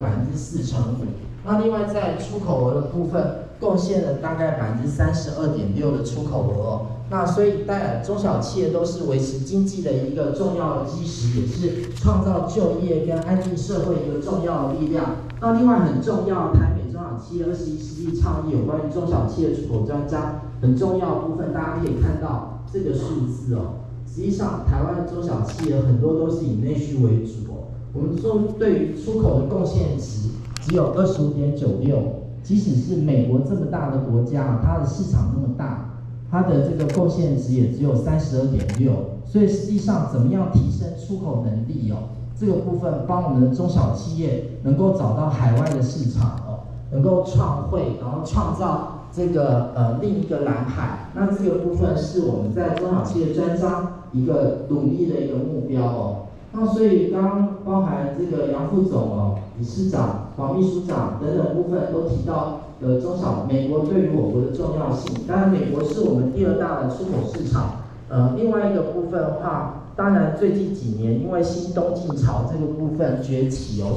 百分之四成五。那另外在出口额的部分，贡献了大概百分之三十二点六的出口额。那所以，带中小企业都是维持经济的一个重要的基石，也是创造就业跟安定社会一个重要的力量。那另外很重要，台北中小企业二十一世纪倡议有关于中小企业出口专章很重要部分，大家可以看到这个数字哦。实际上，台湾的中小企业很多都是以内需为主哦。我们说对于出口的贡献值只有二十五点九六，即使是美国这么大的国家，它的市场那么大。它的这个贡献值也只有三十二点六，所以实际上怎么样提升出口能力哦？这个部分帮我们的中小企业能够找到海外的市场哦，能够创汇，然后创造这个呃另一个蓝海。那这个部分是我们在中小企业专章一个努力的一个目标哦。那所以刚包含这个杨副总哦、理事长、黄秘书长等等部分都提到。呃，中小美国对于我国的重要性，当然美国是我们第二大的出口市场。呃，另外一个部分的话，当然最近几年因为新东进潮这个部分崛起哦。